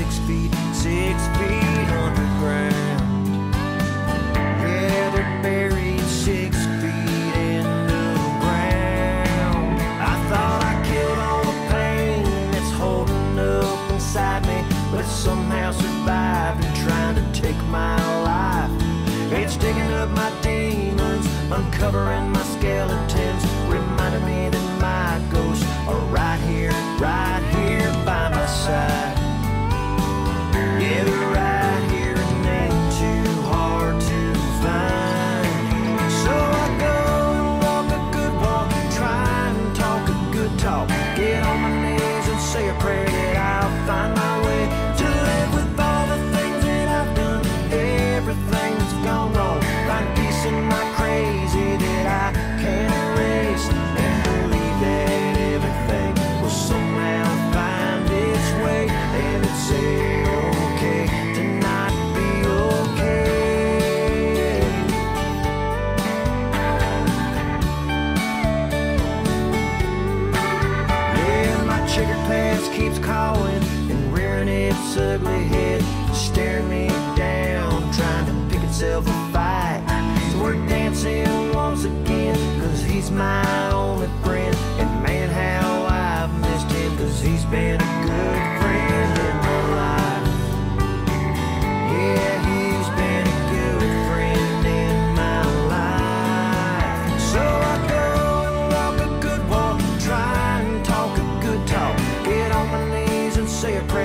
six feet, six feet underground. Yeah, they're buried six feet in the ground. I thought I killed all the pain that's holding up inside me, but somehow survived and trying to take my life. It's digging up my demons, uncovering my skeleton. Get on my knees and say a prayer that I'll find howling and rearing its ugly head, staring me down, trying to pick itself a fight. So we're dancing once again, cause he's my only friend. And man, how I've missed him, cause he's been a good friend in my life. Yeah, he's been a good friend in my life. So I go. say a prayer.